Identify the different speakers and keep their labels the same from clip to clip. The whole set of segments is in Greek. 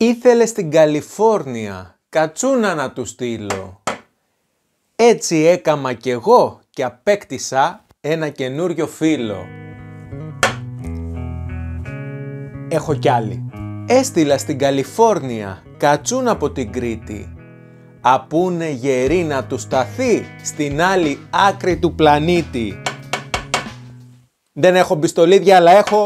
Speaker 1: Ήθελε στην Καλιφόρνια κατσούνα να του στείλω. Έτσι έκαμα κι εγώ και απέκτησα ένα καινούριο φίλο. Έχω κι άλλη. Έστειλα στην Καλιφόρνια κατσούνα από την Κρήτη. Απούνε γερή να του σταθεί στην άλλη άκρη του πλανήτη. Δεν έχω μπιστολίδια αλλά έχω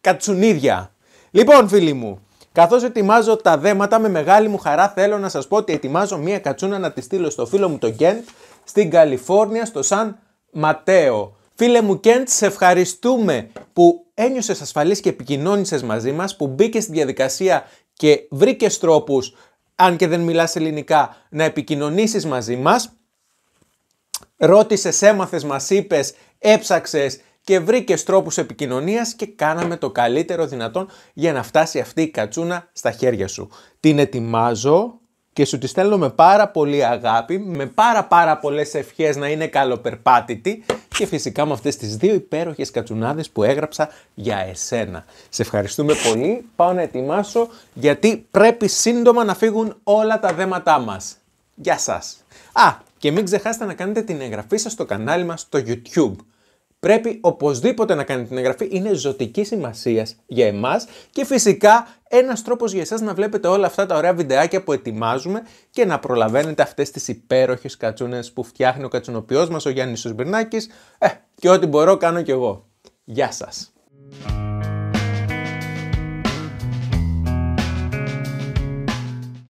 Speaker 1: κατσουνίδια. Λοιπόν φίλοι μου, καθώς ετοιμάζω τα δέματα με μεγάλη μου χαρά θέλω να σας πω ότι ετοιμάζω μία κατσούνα να τη στείλω στο φίλο μου τον Κέντ στην Καλιφόρνια στο Σαν Ματέο. Φίλε μου Κέντ, σε ευχαριστούμε που ένιωσες ασφαλής και επικοινώνησες μαζί μας, που μπήκες στη διαδικασία και βρήκες τρόπους, αν και δεν μιλάς ελληνικά, να επικοινωνήσεις μαζί μας. Ρώτησες, έμαθες, μας είπες, έψαξες και βρήκε τρόπους επικοινωνίας και κάναμε το καλύτερο δυνατόν για να φτάσει αυτή η κατσούνα στα χέρια σου. Την ετοιμάζω και σου τη στέλνω με πάρα πολύ αγάπη, με πάρα πάρα πολλές ευχές να είναι καλοπερπάτητη και φυσικά με αυτές τις δύο υπέροχες κατσουνάδες που έγραψα για εσένα. Σε ευχαριστούμε πολύ, πάω να ετοιμάσω γιατί πρέπει σύντομα να φύγουν όλα τα δέματά μας. Γεια σας! Α, και μην ξεχάσετε να κάνετε την εγγραφή σας στο κανάλι μας στο YouTube πρέπει οπωσδήποτε να κάνετε την εγγραφή. Είναι ζωτική σημασία για εμάς και φυσικά ένας τρόπος για εσάς να βλέπετε όλα αυτά τα ωραία βιντεάκια που ετοιμάζουμε και να προλαβαίνετε αυτές τις υπέροχες κατσούνες που φτιάχνει ο κατσουνοποιός μας, ο Γιάννης Σουσμπυρνάκης. Ε, και ό,τι μπορώ κάνω κι εγώ. Γεια σας.